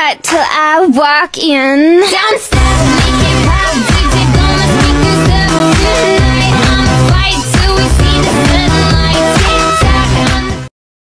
that till I walk in. Downstairs.